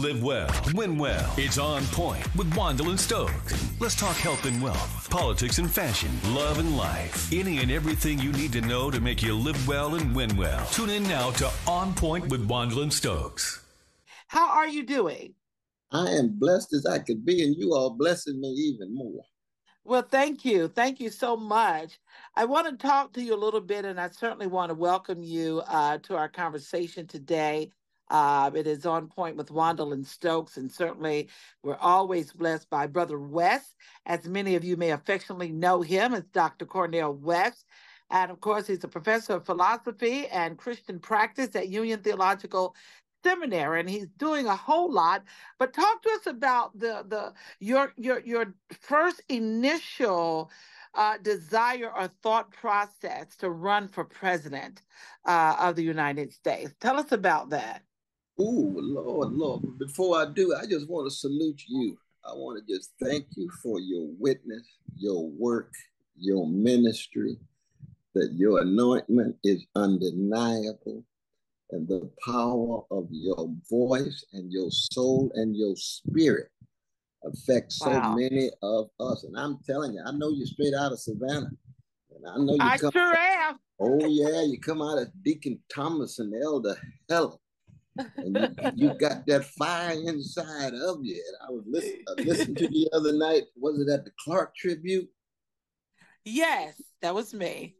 Live well, win well. It's on point with Juandolyn Stokes. Let's talk health and wealth, politics and fashion, love and life. Any and everything you need to know to make you live well and win well. Tune in now to On Point with Juandolyn Stokes. How are you doing? I am blessed as I could be, and you are blessing me even more. Well, thank you. Thank you so much. I want to talk to you a little bit, and I certainly want to welcome you uh, to our conversation today. Uh, it is on point with Juandolyn Stokes, and certainly we're always blessed by Brother West, as many of you may affectionately know him as Dr. Cornel West. And of course, he's a professor of philosophy and Christian practice at Union Theological seminary and he's doing a whole lot but talk to us about the the your your your first initial uh, desire or thought process to run for president uh, of the united states tell us about that oh lord lord before i do i just want to salute you i want to just thank you for your witness your work your ministry that your anointment is undeniable and the power of your voice and your soul and your spirit affects wow. so many of us. And I'm telling you, I know you're straight out of Savannah. And I know you I come sure am. Oh yeah, you come out of Deacon Thomas and Elder Helen. And you, you got that fire inside of you. And I was listening, uh, listening to the other night. Was it at the Clark Tribute? Yes, that was me.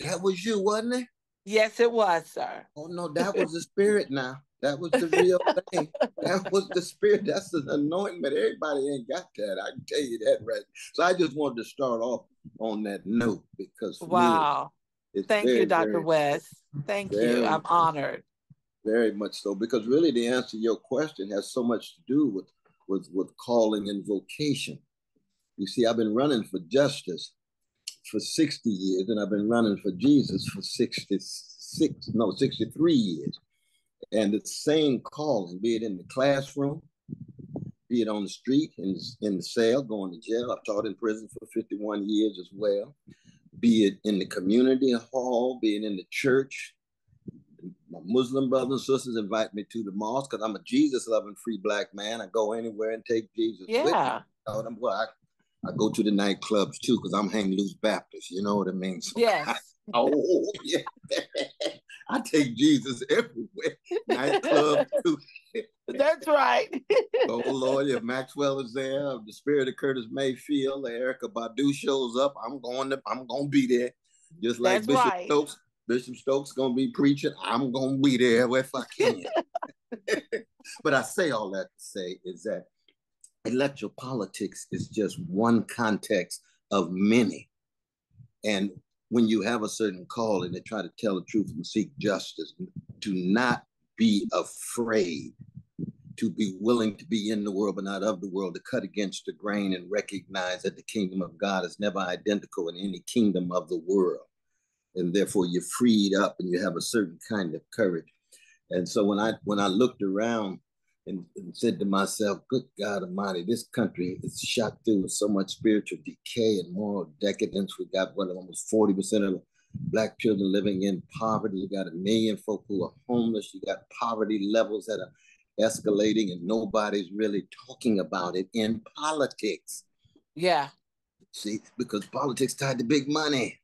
That was you, wasn't it? Yes, it was, sir. Oh no, that was the spirit now. That was the real thing. That was the spirit. That's the anointment. Everybody ain't got that. I can tell you that right. So I just wanted to start off on that note because wow. Me, Thank very, you, Dr. West. Thank you. I'm honored. Very much so. Because really the answer to your question has so much to do with with with calling and vocation. You see, I've been running for justice for 60 years, and I've been running for Jesus for 66, no, 63 years. And the same calling, be it in the classroom, be it on the street, in, in the cell, going to jail. I've taught in prison for 51 years as well. Be it in the community hall, be it in the church. Muslim brothers and sisters invite me to the mosque because I'm a Jesus loving free black man. I go anywhere and take Jesus. Yeah. With me. Well, I, I go to the nightclubs too because I'm hang loose Baptist. You know what I mean? So yes. I, oh yeah. I take Jesus everywhere. Nightclub too. That's right. oh Lord, if Maxwell is there, if the spirit of Curtis Mayfield, Erykah Badu shows up, I'm going to I'm gonna be there. Just like That's Bishop right. Stokes. Bishop Stokes gonna be preaching. I'm gonna be there if I can. but I say all that to say is that electoral politics is just one context of many. And when you have a certain call and they try to tell the truth and seek justice, do not be afraid to be willing to be in the world but not of the world, to cut against the grain and recognize that the kingdom of God is never identical in any kingdom of the world. And therefore you're freed up and you have a certain kind of courage. And so when I when I looked around and, and, said to myself, Good God Almighty, this country is shot through with so much spiritual decay and moral decadence. We got what almost 40% of Black children living in poverty. You got a million folk who are homeless. You got poverty levels that are escalating, and nobody's really talking about it in politics. Yeah. See, because politics tied to big money.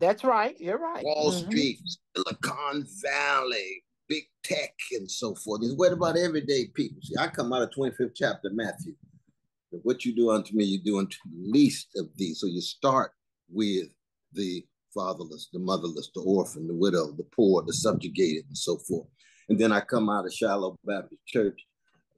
That's right. You're right. Wall mm-hmm. Street, Silicon Valley, big tech and so forth. It's what about everyday people? See, I come out of 25th chapter Matthew. What you do unto me, you do unto the least of these. So you start with the fatherless, the motherless, the orphan, the widow, the poor, the subjugated, and so forth. And then I come out of Shiloh Baptist Church,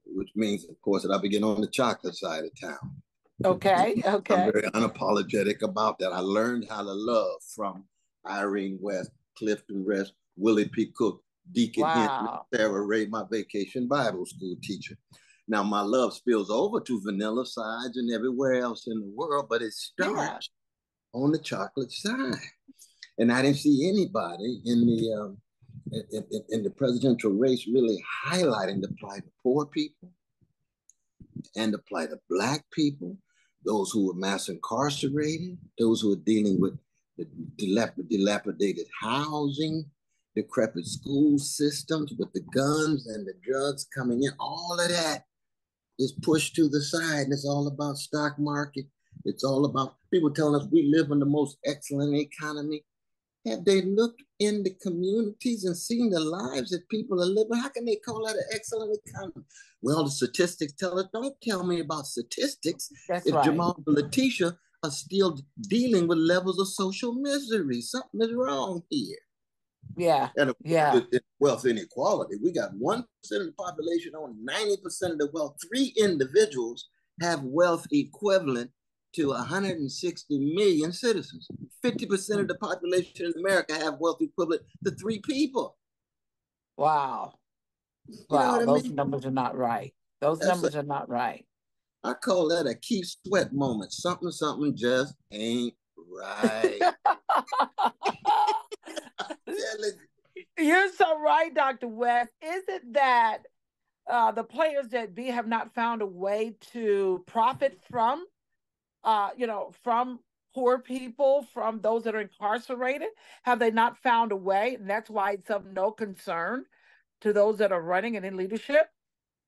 which means, of course, that I begin on the chocolate side of town. Okay, okay. I'm very unapologetic about that. I learned how to love from Irene West, Clifton West, Willie P. Cook, Deacon wow. Sarah Ray, my vacation Bible school teacher. Now my love spills over to vanilla sides and everywhere else in the world, but it starts yeah. on the chocolate side. And I didn't see anybody in the um, in, in, in, the presidential race really highlighting the plight of poor people and the plight of black people, those who were mass incarcerated, those who are dealing with the dilapidated housing, decrepit school systems with the guns and the drugs coming in, all of that is pushed to the side and it's all about stock market. It's all about people telling us we live in the most excellent economy. Have they looked in the communities and seeing the lives that people are living? How can they call that an excellent economy? Well, the statistics tell us, don't tell me about statistics. That's if right. Jamal and Letitia are still dealing with levels of social misery, something is wrong here. Yeah. And yeah. wealth inequality. We got 1% of the population on 90% of the wealth. Three individuals have wealth equivalent to 160 million citizens. 50% of the population in America have wealth equivalent to three people. Wow. Wow, those mean? numbers are not right. Those That's numbers a, are not right. I call that a Keith Sweat moment. Something, something just ain't right. You're so right, Dr. West. Is it that uh, the players that be have not found a way to profit from, uh, you know, from poor people, from those that are incarcerated? Have they not found a way? And that's why it's of no concern to those that are running and in leadership?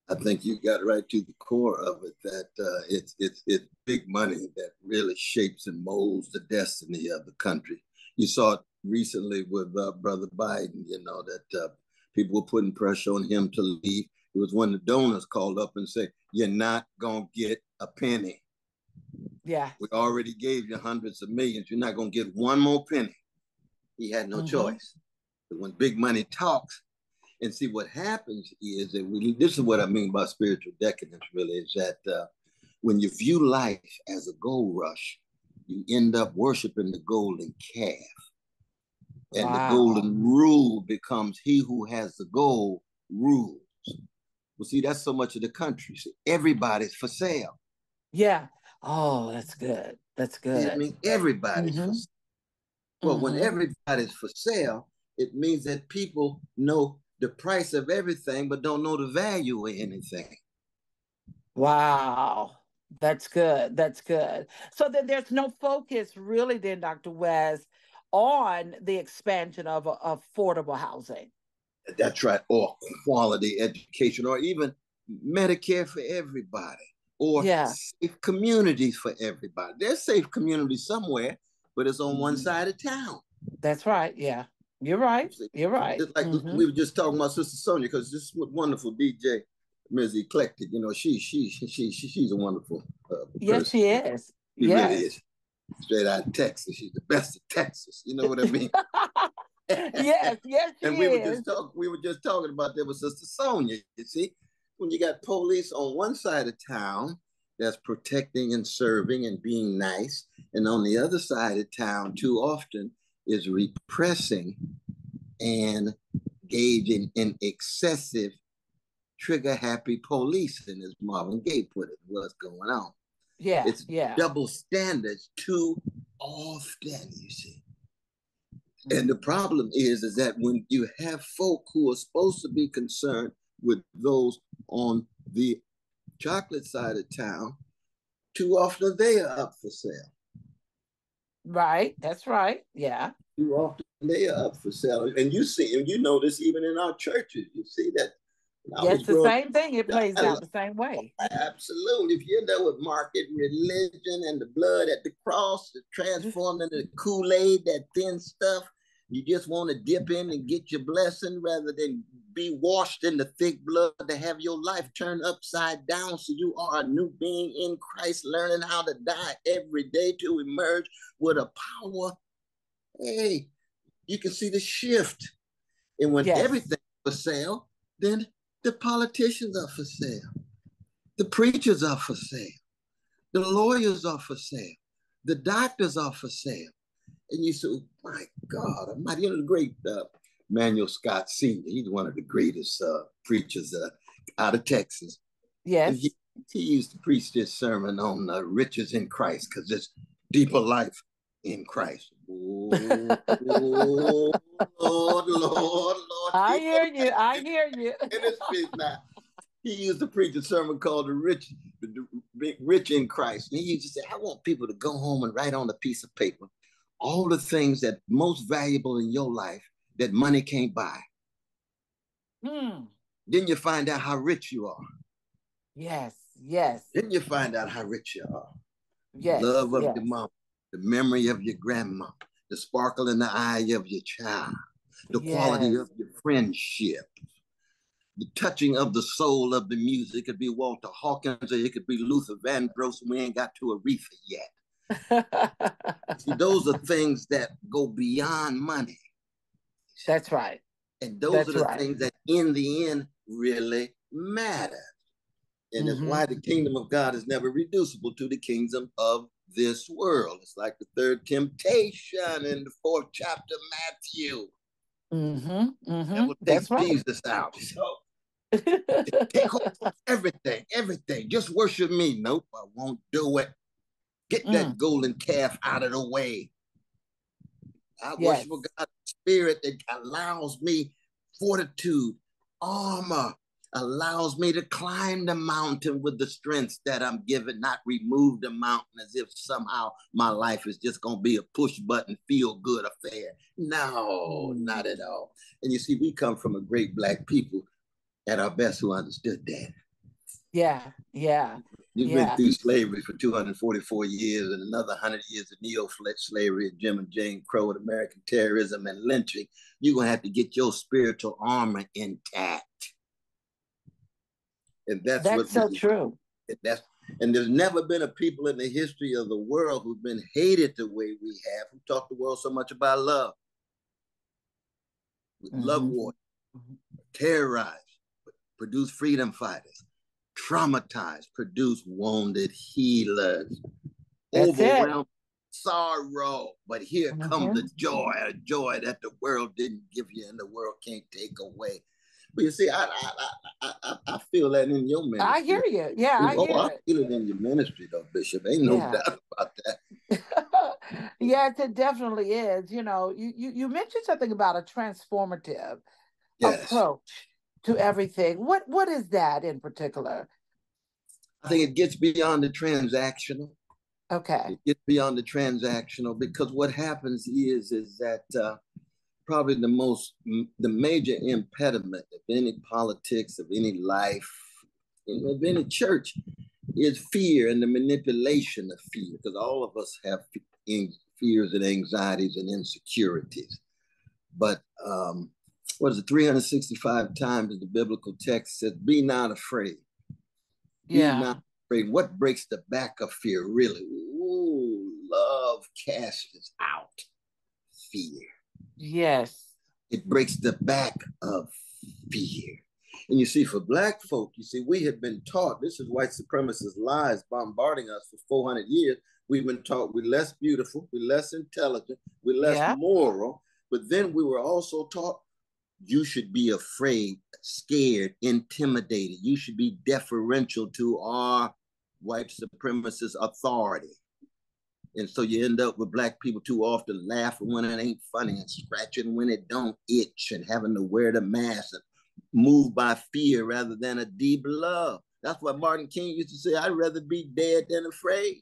I think you got right to the core of it that uh, it's it's it's big money that really shapes and molds the destiny of the country. You saw it recently with uh, Brother Biden. You know that uh, people were putting pressure on him to leave. It was when the donors called up and said, "You're not gonna get a penny." Yeah, we already gave you hundreds of millions. You're not gonna get one more penny. He had no mm-hmm. choice. But when big money talks, and see what happens is that we, this is what I mean by spiritual decadence. Really, is that uh, when you view life as a gold rush, you end up worshiping the golden calf. And wow. the golden rule becomes he who has the gold rules. Well, see, that's so much of the country. See, everybody's for sale. Yeah. Oh, that's good. That's good. I mean, everybody's mm-hmm. for sale. Well, mm-hmm. when everybody's for sale, it means that people know the price of everything, but don't know the value of anything. Wow. That's good. That's good. So then there's no focus really then, Dr. West, on the expansion of affordable housing. That's right. Or quality education, or even Medicare for everybody, or yeah. safe communities for everybody. There's safe communities somewhere, but it's on one mm-hmm. side of town. That's right. Yeah. You're right. You're right. It's like mm-hmm. we were just talking about Sister Sonia because this wonderful DJ, Ms. Eclectic. You know, she she she she, she's a wonderful. Uh, yes, she is. She yes. really is straight out of Texas. She's the best of Texas. You know what I mean? yes, yes, and we is. were just talking. We were just talking about that with Sister Sonia. You see, when you got police on one side of town that's protecting and serving and being nice, and on the other side of town, too often is repressing and engaging in excessive trigger happy policing, as Marvin Gaye put it. What's going on? Yeah. It's yeah. double standards too often, you see. And the problem is, is that when you have folk who are supposed to be concerned with those on the chocolate side of town, too often they are up for sale. Right. That's right. Yeah. Too often they are up for sale. And you see, and you notice even in our churches, you see that it's the same thing. It plays out the same way. Absolutely. If you're there with market religion and the blood at the cross, the into the Kool-Aid, that thin stuff, you just want to dip in and get your blessing rather than be washed in the thick blood to have your life turned upside down so you are a new being in Christ, learning how to die every day to emerge with a power. Hey, you can see the shift. And when yes. everything for sale, then the politicians are for sale. The preachers are for sale. The lawyers are for sale. The doctors are for sale. And you say, oh my God, you know, the great uh, Manuel Scott Sr., he's one of the greatest uh, preachers uh, out of Texas. Yes. He, he, used to preach this sermon on uh, riches in Christ because it's deeper life in Christ. Oh, Lord, Lord, Lord. I hear you. I hear you. in his face now. He used to preach a sermon called the rich, the rich in Christ. And he used to say, I want people to go home and write on a piece of paper all the things that most valuable in your life that money can't buy. Hmm. Then you find out how rich you are. Yes, yes. Then you find out how rich you are. Yes. Love of yes. your mom, the memory of your grandma, the sparkle in the eye of your child, the yes. quality of your friendship, the touching of the soul of the music. It could be Walter Hawkins or it could be Luther Vandross. We ain't got to Aretha yet. See, those are things that go beyond money. That's right. And those That's are the right. things that in the end really matter. And mm-hmm. it's why the kingdom of God is never reducible to the kingdom of this world. It's like the third temptation in the fourth chapter of Matthew. Mm-hmm, mm-hmm. That will take That's Jesus right. out. So take hold of everything, everything. Just worship me. Nope, I won't do it. Get that mm. golden calf out of the way. I yes. worship God's spirit that allows me fortitude, armor, allows me to climb the mountain with the strength that I'm given, not remove the mountain as if somehow my life is just going to be a push button, feel good affair. No, not at all. And you see, we come from a great black people at our best who understood that. Yeah, yeah. You yeah. went through slavery for 244 years and another 100 years of neo-slavery, Jim and Jane Crow, and American terrorism and lynching. You're going to have to get your spiritual armor intact. And that's, that's what so we, true. That's and there's never been a people in the history of the world who've been hated the way we have, who taught the world so much about love. Mm-hmm. Love war, mm-hmm. terrorize, produce freedom fighters, traumatize, produce wounded healers, overwhelmed sorrow. But here mm-hmm. comes the joy, a joy that the world didn't give you and the world can't take away. But you see, I I, I, I feel that in your ministry. I hear you. Yeah, I oh, hear I it. feel it in your ministry, though, Bishop. Ain't no Yeah. doubt about that. yes, it definitely is. You know, you, you you mentioned something about a transformative Yes. approach to everything. What what is that in particular? I think it gets beyond the transactional. Okay. It gets beyond the transactional because what happens is is that uh, probably the most the major impediment of any politics of any life of any church is fear and the manipulation of fear because all of us have fears and anxieties and insecurities but um, what is it 365 times in the biblical text says be not afraid be Yeah. not afraid what breaks the back of fear really Ooh, love casts out fear Yes. it breaks the back of fear. And you see, for black folk, you see, we have been taught this is white supremacist lies bombarding us for 400 years. We've been taught we're less beautiful, we're less intelligent, we're less Yeah. moral. But then we were also taught you should be afraid, scared, intimidated. You should be deferential to our white supremacist authority. And so you end up with black people too often laughing when it ain't funny and scratching when it don't itch and having to wear the mask and moved by fear rather than a deep love. That's what Martin King used to say, I'd rather be dead than afraid.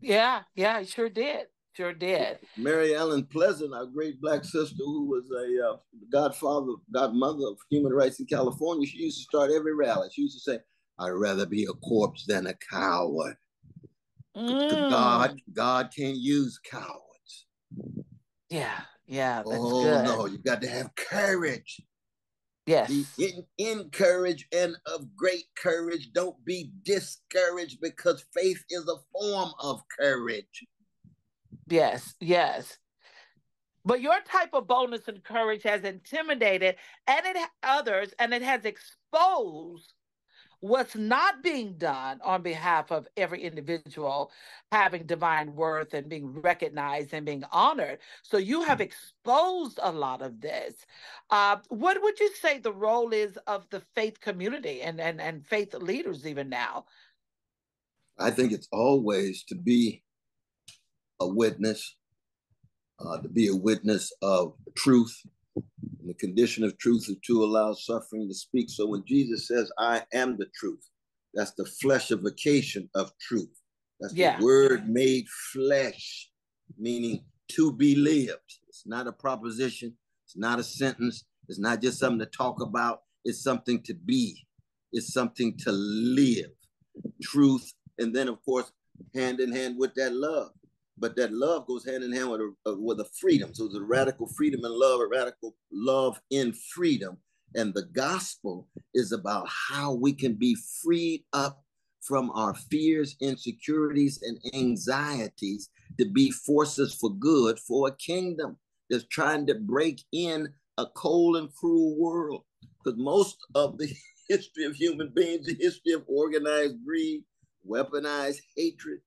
Yeah. Yeah. he sure did. Sure did. Mary Ellen Pleasant, our great black sister who was a uh, godfather, godmother of human rights in California, she used to start every rally. She used to say, I'd rather be a corpse than a coward. Mm. God, God can't use cowards. Yeah. Yeah. That's oh good. no, you got to have courage. Yes. Be in, encouraged and of great courage. Don't be discouraged because faith is a form of courage. Yes, yes. But your type of boldness and courage has intimidated and it others and it has exposed what's not being done on behalf of every individual having divine worth and being recognized and being honored. So you have exposed a lot of this. Uh, what would you say the role is of the faith community and, and, and faith leaders even now? I think it's always to be a witness, uh, to be a witness of truth. And the condition of truth is to allow suffering to speak. So when Jesus says, I am the truth, that's the fleshification of truth. That's Yeah. the word made flesh, meaning to be lived. It's not a proposition, it's not a sentence, it's not just something to talk about, it's something to be, it's something to live. truth, and then of course hand in hand with that love. But that love goes hand in hand with a, uh, with a freedom. So it's a radical freedom and love, a radical love in freedom. And the gospel is about how we can be freed up from our fears, insecurities, and anxieties to be forces for good for a kingdom that's trying to break in a cold and cruel world. Because most of the history of human beings, the history of organized greed, weaponized hatred,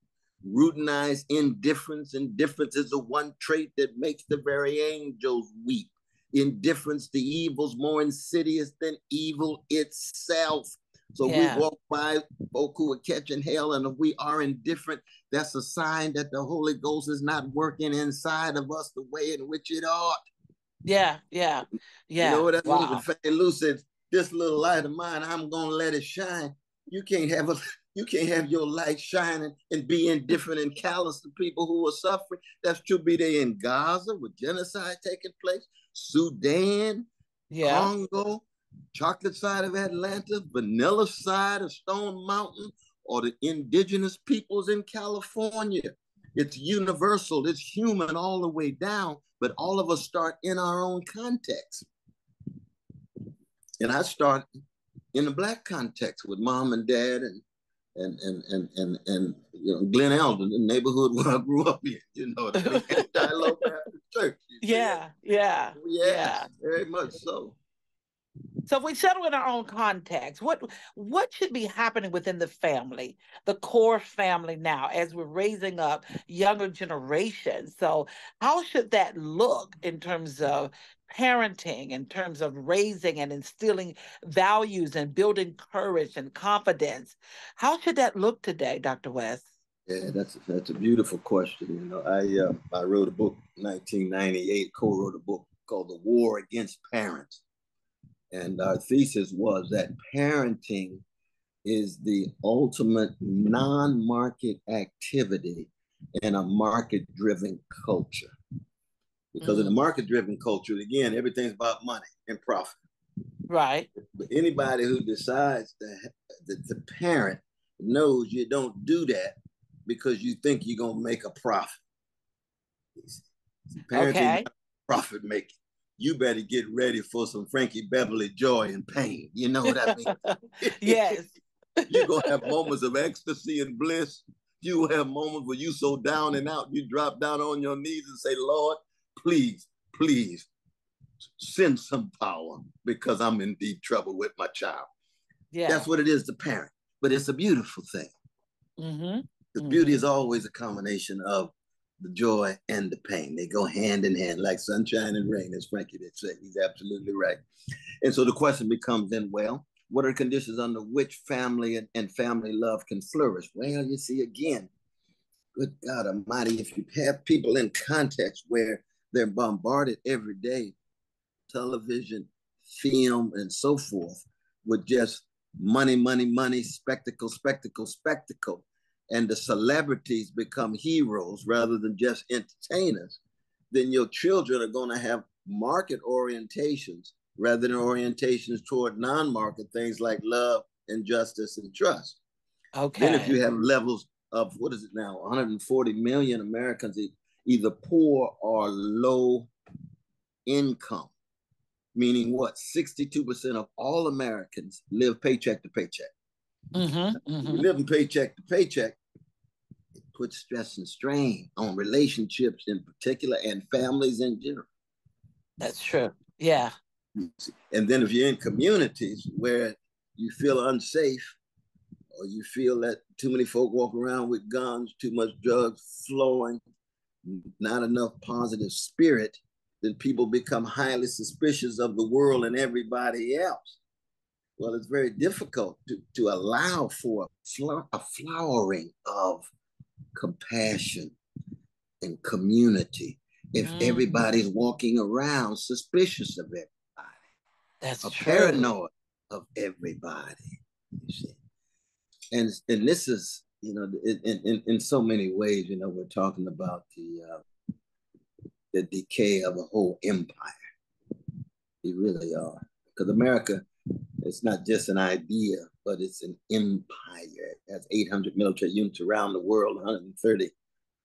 routinized indifference. Indifference is the one trait that makes the very angels weep. Indifference to evil's more insidious than evil itself. So yeah. we walk by folk who are catching hell, and if we are indifferent, that's a sign that the Holy Ghost is not working inside of us the way in which it ought. Yeah, yeah, yeah. You know what wow. Fannie Lou said, "This little light of mine, I'm gonna let it shine." You can't have a you can't have your light shining and be indifferent and callous to people who are suffering. That's true. Be they in Gaza with genocide taking place, Sudan, yeah. Congo, chocolate side of Atlanta, vanilla side of Stone Mountain, or the indigenous peoples in California. It's universal, it's human all the way down, but all of us start in our own context. And I start in the black context with mom and dad and and and and and, and you know Glen Elder, the neighborhood where I grew up in, you know, Shiloh Baptist Church. Yeah, yeah, yeah, yeah, very much so. So if we settle in our own context, what what should be happening within the family, the core family now, as we're raising up younger generations? So how should that look in terms of parenting, in terms of raising and instilling values and building courage and confidence? How should that look today, Dr. West? Yeah, that's that's a beautiful question. You know, I uh, I wrote a book 1998, co-wrote a book called The War Against Parents and our thesis was that parenting is the ultimate non market activity in a market driven culture. Because mm-hmm. in a mm. market driven culture, again, everything's about money and profit. Right. But anybody who decides that the parent knows you don't do that because you think you're going to make a profit. Parenting okay. profit making you better get ready for some Frankie Beverly joy and pain. You know what I mean? yes. You're gonna have moments of ecstasy and bliss. You will have moments where you so down and out, you drop down on your knees and say, Lord, please, please send some power because I'm in deep trouble with my child. Yeah. That's what it is to parent. But it's a beautiful thing. Mm-hmm. The mm-hmm. beauty is always a combination of the joy and the pain. They go hand in hand, like sunshine and rain, as Frankie did say. He's absolutely right. And so the question becomes then, well, what are conditions under which family and, and family love can flourish? Well, you see, again, good God Almighty, if you have people in context where they're bombarded every day, television, film, and so forth, with just money, money, money, spectacle, spectacle, spectacle, and the celebrities become heroes rather than just entertainers, then your children are going to have market orientations rather than orientations toward non-market things like love and justice and trust. Okay. Then if you have levels of what is it now, 140 million Americans either poor or low income, meaning what? 62% of all Americans live paycheck to paycheck. Mm-hmm, mm-hmm. living paycheck to paycheck, it puts stress and strain on relationships in particular and families in general. That's true. Yeah. And then if you're in communities where you feel unsafe or you feel that too many folk walk around with guns, too much drugs flowing, not enough positive spirit, then people become highly suspicious of the world and everybody else. Well, it's very difficult to, to allow for a, flowering of compassion, and community if mm. everybody's walking around suspicious of everybody. That's a paranoid of everybody. You see. And, and this is, you know, in, in, in so many ways, you know, we're talking about the uh, the decay of a whole empire. We really are. Because America, it's not just an idea but it's an empire. It has 800 military units around the world, 130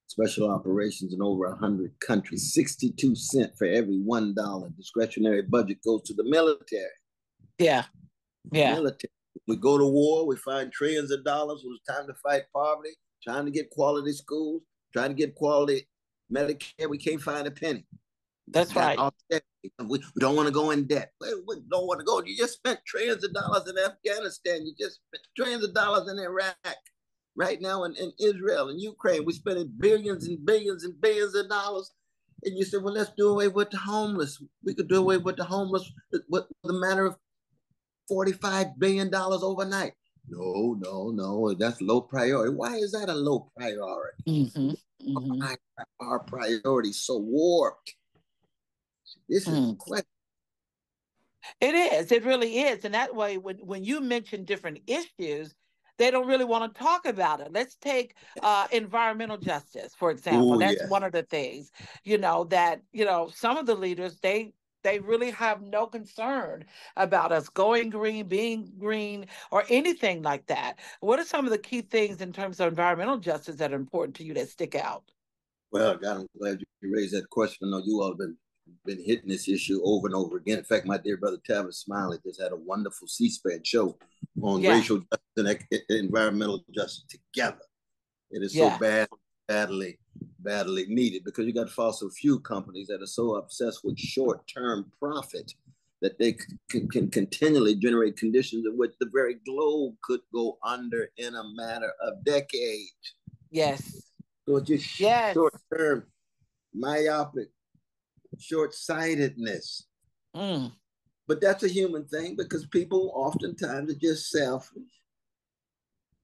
special operations in over 100 countries. 62 cents for every $1 discretionary budget goes to the military. Yeah. Yeah. Military. We go to war, we find trillions of dollars when it's time to fight poverty, trying to get quality schools, trying to get quality Medicare. We can't find a penny. That's right. We, don't want to go in debt. We, we don't want to go. You just spent trillions of dollars in Afghanistan. You just spent trillions of dollars in Iraq. Right now in, in Israel and Ukraine, we're spending billions and billions and billions of dollars. And you said, well, let's do away with the homeless. We could do away with the homeless with the matter of $45 billion overnight. No, no, no, that's low priority. Why is that a low priority? Mm-hmm, mm-hmm. Our priorities so warped. This is mm. question. It is. It really is. And that way, when, when you mention different issues, they don't really want to talk about it. Let's take uh, environmental justice, for example. Ooh, That's yeah. one of the things, you know, that, you know, some of the leaders, they they really have no concern about us going green, being green, or anything like that. What are some of the key things in terms of environmental justice that are important to you that stick out? Well, God, I'm glad you raised that question. I know you all have been been hitting this issue over and over again. In fact, my dear brother Tavis Smiley just had a wonderful C-SPAN show on yeah. racial justice and environmental justice together. It is yeah. so bad, badly, badly needed because you got fossil fuel companies that are so obsessed with short-term profit that they can, can continually generate conditions in which the very globe could go under in a matter of decades. Yes. So it's just yes. short-term, myopic short-sightedness. Mm. But that's a human thing because people oftentimes are just selfish.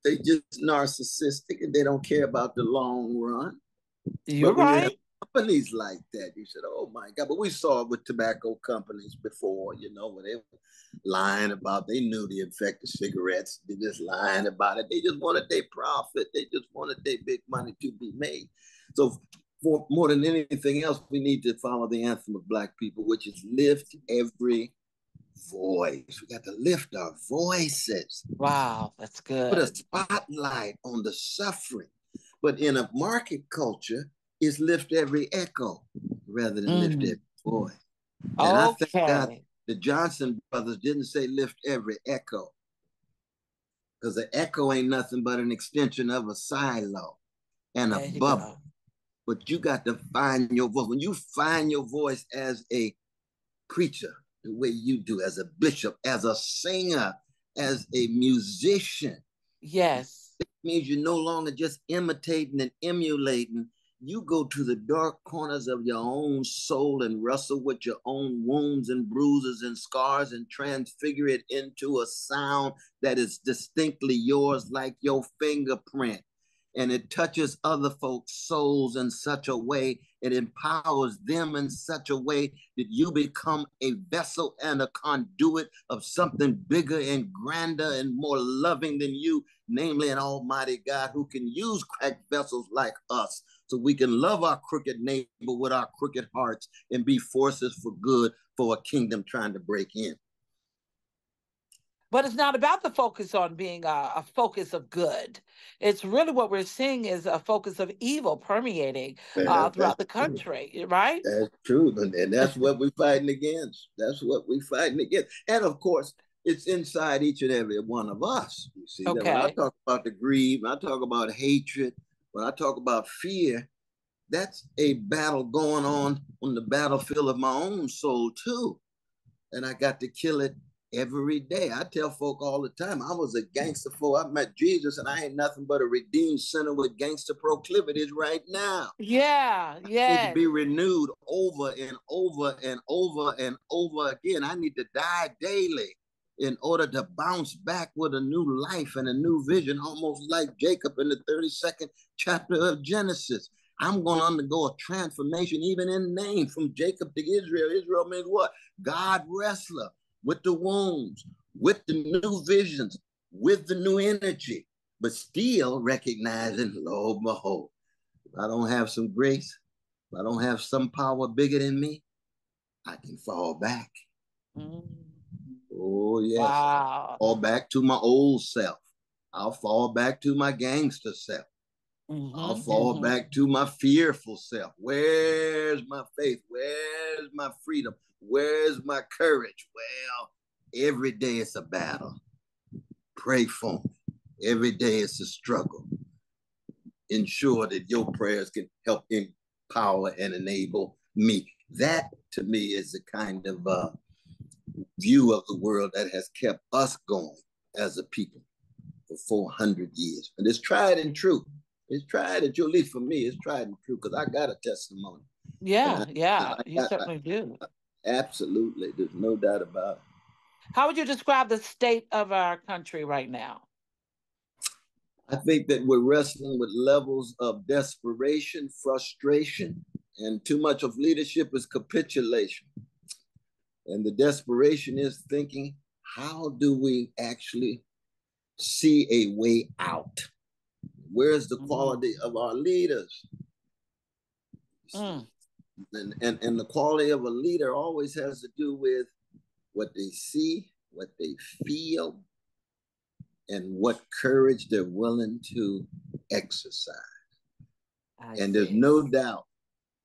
They just narcissistic and they don't care about the long run. You're right. You companies like that, you said, "Oh my God!" But we saw it with tobacco companies before, you know, when they were lying about. They knew the effect of cigarettes. They just lying about it. They just wanted their profit. They just wanted their big money to be made. So for more than anything else, we need to follow the anthem of Black people, which is lift every voice. We got to lift our voices. Wow, that's good. Put a spotlight on the suffering. But in a market culture, is lift every echo rather than mm. lift every voice. And okay. I think that the Johnson brothers didn't say lift every echo. Because the echo ain't nothing but an extension of a silo and a bubble. Go but you got to find your voice. When you find your voice as a preacher, the way you do, as a bishop, as a singer, as a musician. Yes. It means you're no longer just imitating and emulating. You go to the dark corners of your own soul and wrestle with your own wounds and bruises and scars and transfigure it into a sound that is distinctly yours, like your fingerprint and it touches other folks' souls in such a way, it empowers them in such a way that you become a vessel and a conduit of something bigger and grander and more loving than you, namely an almighty God who can use cracked vessels like us so we can love our crooked neighbor with our crooked hearts and be forces for good for a kingdom trying to break in but it's not about the focus on being a, a, focus of good. It's really what we're seeing is a focus of evil permeating uh, throughout the country, true. right? That's true, and that's what we're fighting against. That's what we're fighting against, and of course, it's inside each and every one of us. You see, okay. when I talk about the greed, when I talk about hatred, when I talk about fear, that's a battle going on on the battlefield of my own soul too, and I got to kill it every day. I tell folk all the time, I was a gangster before I met Jesus, and I ain't nothing but a redeemed sinner with gangster proclivities right now. Yeah, yeah. to be renewed over and over and over and over again. I need to die daily in order to bounce back with a new life and a new vision, almost like Jacob in the 32nd chapter of Genesis. I'm going to undergo a transformation, even in name, from Jacob to Israel. Israel means what? God wrestler with the wounds, with the new visions, with the new energy, but still recognizing, lo and behold, if I don't have some grace, if I don't have some power bigger than me, I can fall back. Mm. Oh yes. Wow. Fall back to my old self. I'll fall back to my gangster self. Mhm, I'll fall mhm. back to my fearful self. Where's my faith? Where's my freedom? Where's my courage? Well, every day it's a battle. Pray for me. Every day it's a struggle. Ensure that your prayers can help empower and enable me. That to me is the kind of uh, view of the world that has kept us going as a people for 400 years. And it's tried and true. It's tried and true, at least for me, it's tried and true because I got a testimony. Yeah, yeah, I- you I- certainly do. Absolutely. There's no doubt about it. How would you describe the state of our country right now? I think that we're wrestling with levels of desperation, frustration, and too much of leadership is capitulation. And the desperation is thinking, how do we actually see a way out? Where's the Mhm. quality of our leaders? Mm, And, and, and the quality of a leader always has to do with what they see, what they feel, and what courage they're willing to exercise. I and there's no doubt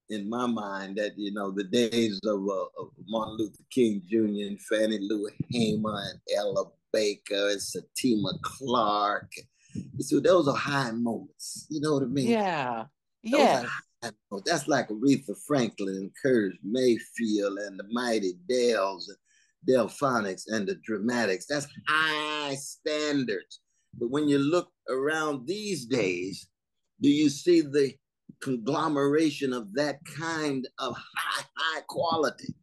in my mind that you know the days of, uh, of Martin Luther King Jr. and Fannie Lou Hamer and Ella Baker and Septima Clark. So those are high moments. You know what I mean? Yeah. Those are Yes. high moments. That's like Aretha Franklin and Curtis Mayfield and the Mighty Dells and Delphonics and the Dramatics. That's high standards. But when you look around these days, do you see the conglomeration of that kind of high, high quality?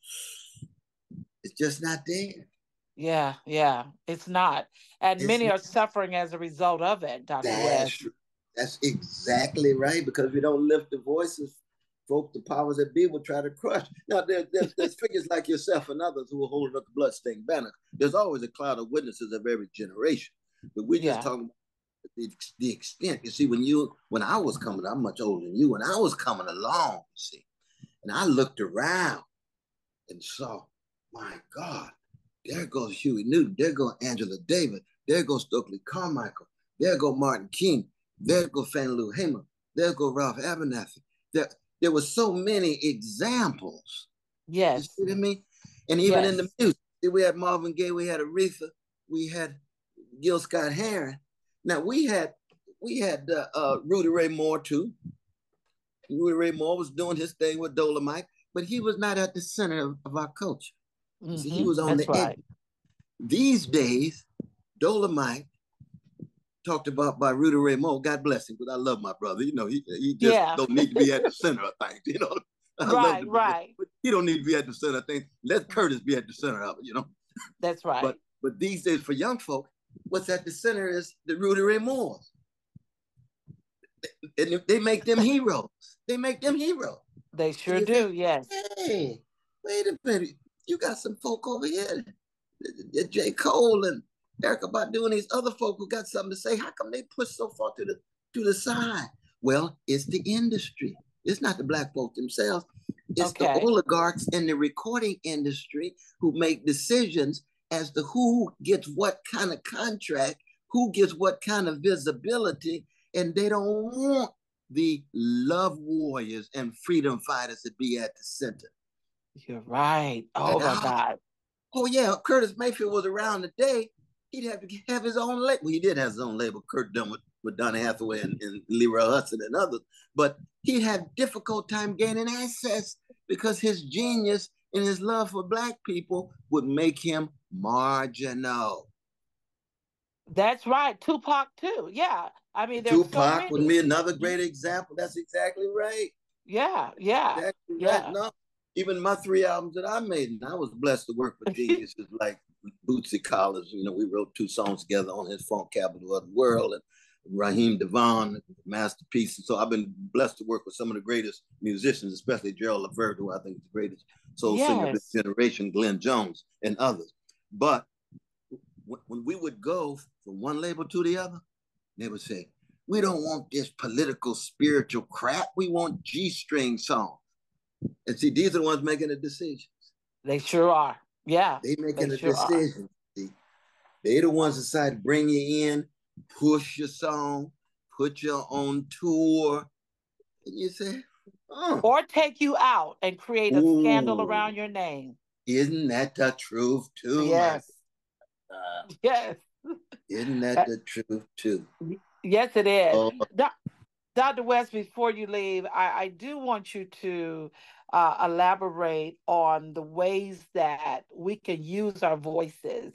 It's just not there. Yeah. Yeah. It's not. And It's many are suffering as a result of it, Dr. That's, West. that's exactly right. Because we don't lift the voices, folk, the powers that be will try to crush. Now, there, there's, there's figures like yourself and others who are holding up the bloodstained banner. There's always a cloud of witnesses of every generation. But we're just Yeah. talking about the, the extent. You see, when you when I was coming, I'm much older than you. When I was coming along, you see, and I looked around and saw, my God, there goes Huey Newton, there goes Angela Davis, there goes Stokely Carmichael, there go Martin King, there go Fannie Lou Hamer, there go Ralph Abernathy. There, there were so many examples. Yes. You see what I mean? And even in the Yes. music, we had Marvin Gaye, we had Aretha, we had Gil Scott Heron. Now we had we had uh, uh, Rudy Ray Moore too. Rudy Ray Moore was doing his thing with Dolomite, but he was not at the center of, of our culture. See, he mm-hmm. was on That's the right. edge. These days, Dolomite talked about by Rudy Ray Moore. God bless him, because I love my brother. You know, he, he just Yeah. don't need to be at the center of things. You know, I Right, right. But he don't need to be at the center of things. Let Curtis be at the center of it. You know. That's right. But but these days for young folk, what's at the center is the Rudy Ray Moores. And they make them heroes. They make them heroes. they sure do. think- Yes. Hey, wait a minute. You got some folk over here. J. Cole and Erykah Badu and these other folk who got something to say. How come they push so far to the to the side? Well, it's the industry. It's not the black folk themselves. It's Okay. the oligarchs in the recording industry who make decisions as to who gets what kind of contract, who gets what kind of visibility, and they don't want the love warriors and freedom fighters to be at the center. You're right. Oh my. God. Oh yeah, Curtis Mayfield was around today. He'd have to have his own label. Well, he did have his own label, Curtom with, with Donny Hathaway and, and Leroy Hutson and others. But he'd have difficult time gaining access because his genius and his love for black people would make him marginal. That's right. Tupac too. Yeah. I mean, there's so Tupac would be another great example. That's exactly right. Yeah. Yeah. Exactly yeah. right. No, even my three albums that I made, and I was blessed to work with geniuses like Bootsy Collins. You know, we wrote two songs together on his Funk Capital of the World, and Raheem DeVaughn, Masterpiece. And so I've been blessed to work with some of the greatest musicians, especially Gerald Levert, who I think is the greatest soul singer of this generation, Glenn Jones, and others. But when we would go from one label to the other, they would say, we don't want this political, spiritual crap. We want G-string songs. And see, these are the ones making the decisions. They sure are. Yeah. They making They the sure are. decision. They the ones decide to bring you in, push your song, put you on tour, and you say, oh. or take you out and create a Ooh. scandal around your name. Isn't that the truth too? Yes. Uh, yes. Isn't that the truth too? Yes, it is. Oh. Dr. West, before you leave, I, I do want you to uh, elaborate on the ways that we can use our voices.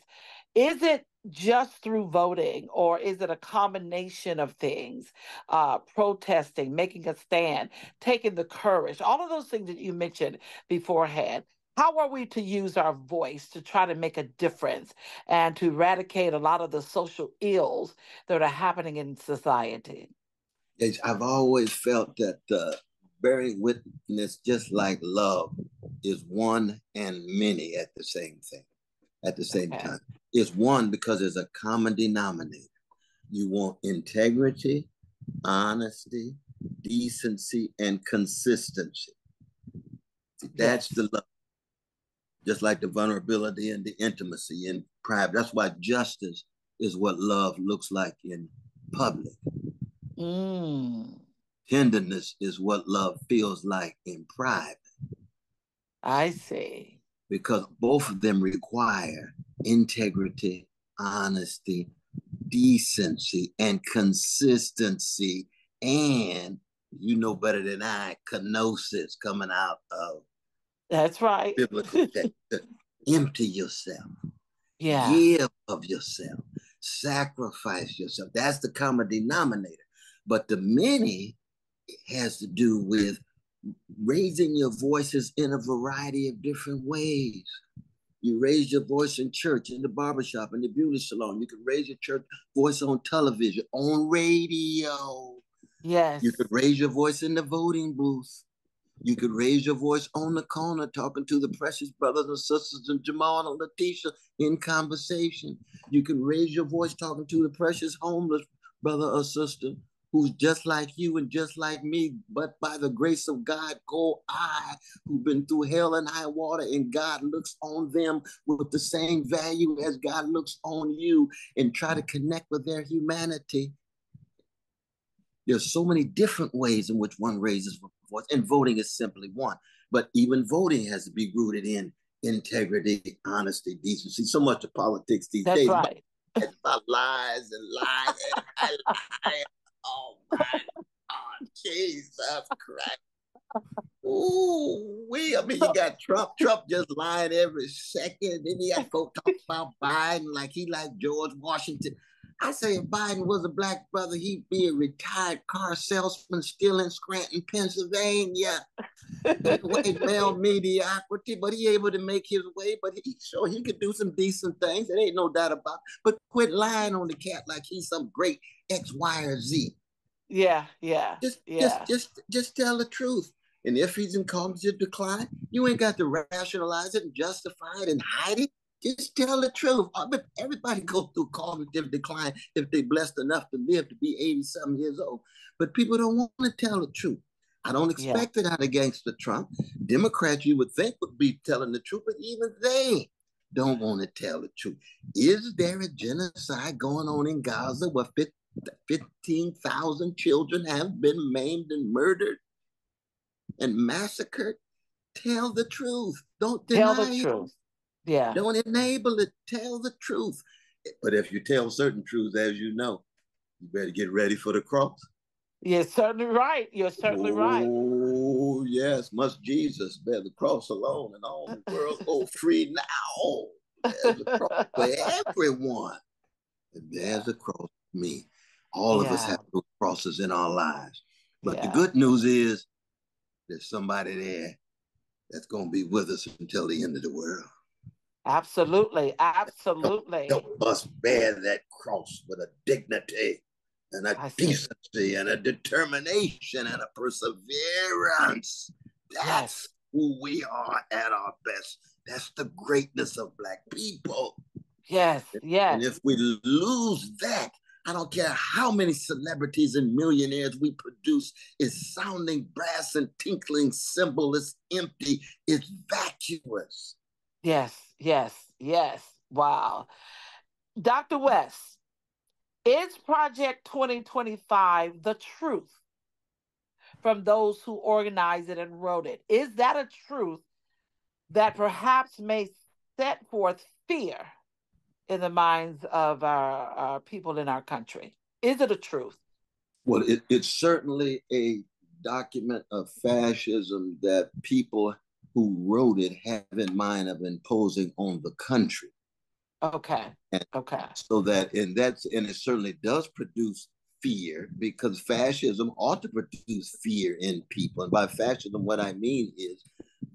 Is it just through voting, or is it a combination of things? Uh, protesting, making a stand, taking the courage, all of those things that you mentioned beforehand. How are we to use our voice to try to make a difference and to eradicate a lot of the social ills that are happening in society? I've always felt that uh, bearing witness, just like love, is one and many at the same thing, at the same okay. time. It's one because there's a common denominator. You want integrity, honesty, decency, and consistency. That's the love. Just like the vulnerability and the intimacy and private. That's why justice is what love looks like in public. Mm. Tenderness is what love feels like in private. I see. Because both of them require integrity, honesty, decency, and consistency. And you know better than I, kenosis coming out of that's right. biblical text. Empty yourself. Yeah. Give of yourself. Sacrifice yourself. That's the common denominator. But the many has to do with raising your voices in a variety of different ways. You raise your voice in church, in the barbershop, in the beauty salon. You can raise your church voice on television, on radio. Yes. You could raise your voice in the voting booth. You could raise your voice on the corner talking to the precious brothers and sisters and Jamal and Letitia in conversation. You can raise your voice talking to the precious homeless brother or sister who's just like you and just like me, but by the grace of God, go I, who've been through hell and high water, and God looks on them with the same value as God looks on you, and try to connect with their humanity. There's so many different ways in which one raises voice, and voting is simply one. But even voting has to be rooted in integrity, honesty, decency. So much of politics these That's days. Right. It's about lies and lies and lies. Oh my God, Jesus Christ. Ooh, we, I mean, you got Trump. Trump just lying every second. Then you got folks talk about Biden like he like George Washington. I say if Biden was a black brother, he'd be a retired car salesman still in Scranton, Pennsylvania. White male mediocrity, but he able to make his way. But he sure he could do some decent things. There ain't no doubt about. It. But quit lying on the cat like he's some great X, Y, or Z. Yeah, yeah. Just, yeah. just, just, just tell the truth. And if he's in cognitive decline, you ain't got to rationalize it and justify it and hide it. Just tell the truth. Everybody goes through cognitive decline if they're blessed enough to live to be 80 something years old. But people don't want to tell the truth. I don't expect yeah. it out of gangster Trump. Democrats, you would think, would be telling the truth, but even they don't want to tell the truth. Is there a genocide going on in Gaza where 15,000 children have been maimed and murdered and massacred? Tell the truth. Don't deny tell the it. truth. Yeah. Don't enable it. Tell the truth. But if you tell certain truths, as you know, you better get ready for the cross. You're certainly right. You're certainly oh, right. Oh, yes. Must Jesus bear the cross alone and all the world go free now? There's a cross for everyone. And there's a cross for me. All yeah. of us have those crosses in our lives. But yeah. the good news is there's somebody there that's going to be with us until the end of the world. Absolutely. Absolutely. Help us bear that cross with a dignity and a decency and a determination and a perseverance. That's yes. who we are at our best. That's the greatness of Black people. Yes, yes. And if we lose that, I don't care how many celebrities and millionaires we produce, it's sounding brass and tinkling cymbal. It's empty, it's vacuous. Yes, yes, yes. Wow. Dr. West, is Project 2025 the truth from those who organized it and wrote it? Is that a truth that perhaps may set forth fear in the minds of our, our people in our country? Is it a truth? Well, it, it's certainly a document of fascism that people who wrote it have in mind of imposing on the country. Okay. And okay. So that and that's and it certainly does produce fear because fascism ought to produce fear in people. And by fascism, what I mean is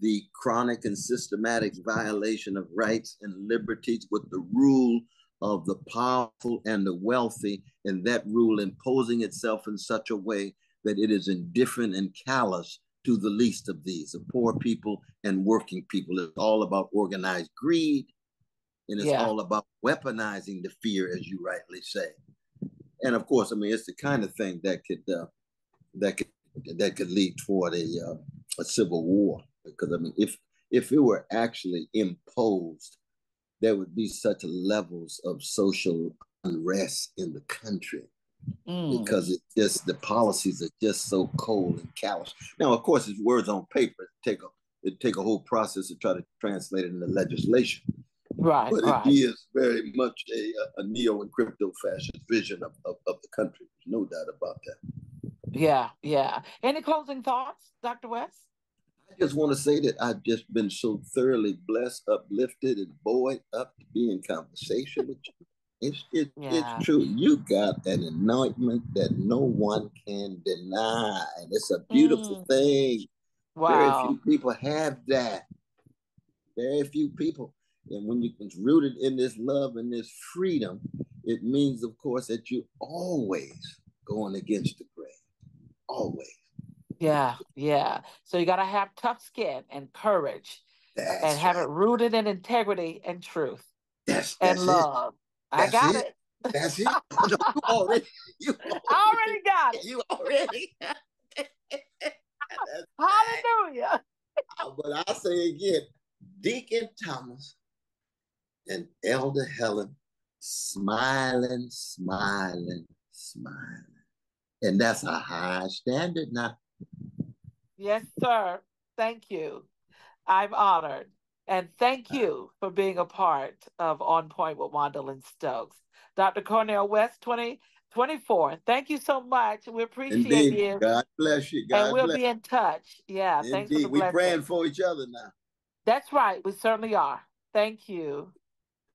the chronic and systematic violation of rights and liberties with the rule of the powerful and the wealthy, and that rule imposing itself in such a way that it is indifferent and callous to the least of these, the poor people and working people. It's all about organized greed, and it's yeah. all about weaponizing the fear, as you rightly say. And of course, I mean, it's the kind of thing that could uh, that could that could lead toward a uh, a civil war. Because I mean, if if it were actually imposed, there would be such levels of social unrest in the country mm. because it just the policies are just so cold and callous. Now, of course, it's words on paper. It take a it take a whole process to try to translate it into legislation. Right, but right. it is very much a, a neo and crypto fascist vision of, of, of the country. There's no doubt about that. Yeah, yeah. Any closing thoughts, Dr. West? I just want to say that I've just been so thoroughly blessed, uplifted, and buoyed up to be in conversation with you. It's it, yeah. it's true. You got an anointment that no one can deny. And it's a beautiful mm. thing. Wow. Very few people have that. Very few people. And when you it's rooted in this love and this freedom, it means, of course, that you're always going against the grain. Always. Yeah, yeah. So you gotta have tough skin and courage that's and have right. it rooted in integrity and truth. That's, that's and love. I got it. it. That's it. you already, you already, already got it. You already. Hallelujah. Uh, but I say again, Deacon Thomas and Elder Helen smiling, smiling, smiling. And that's a high standard now. Yes, sir. Thank you. I'm honored. And thank you for being a part of On Point with Juandolyn Stokes. Dr. Cornel West, 2024. Thank you so much. We appreciate Indeed. you. God bless you. God and we'll bless. be in touch. Yeah. Indeed. We're praying for each other now. That's right. We certainly are. Thank you.